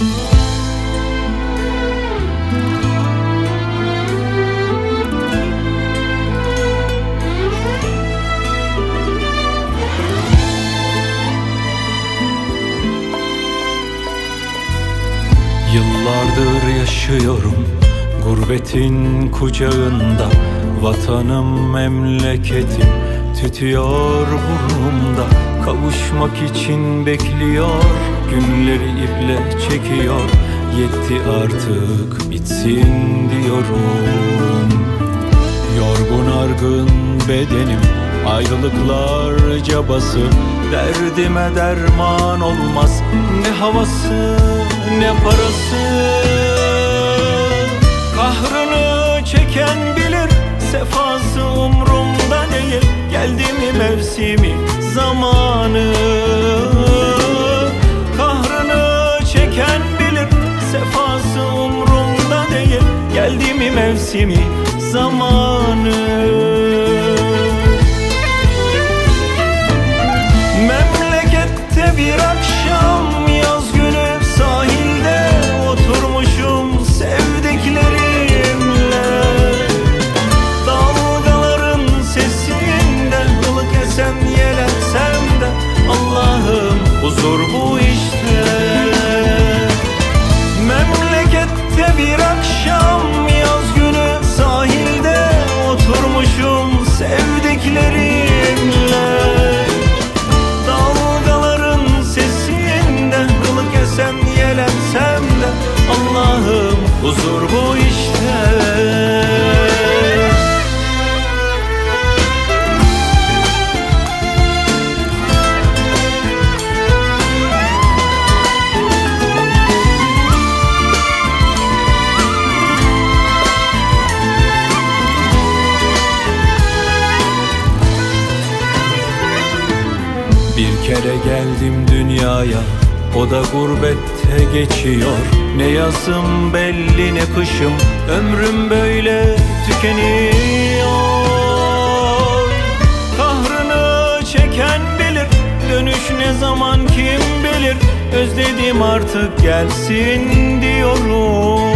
Yıllardır yaşıyorum Gurbetin kucağında. Vatanım memleketim Tütüyor burnumda Kavuşmak için bekliyor. Günleri iple çekiyor. Yetti artık bitsin diyorum. Yorgun argın bedenim Ayrılıklar cabası Derdime derman olmaz. Ne havası ne parası. Kahrını çeken bilir Sefası umrumda değil. Geldi mi mevsimi mevsimi zamanı kere geldim dünyaya. O da gurbette geçiyor. Ne yazım belli ne kışım. Ömrüm böyle tükeniyor. Kahrını çeken bilir. Dönüş ne zaman kim bilir. Özledim artık gelsin diyorum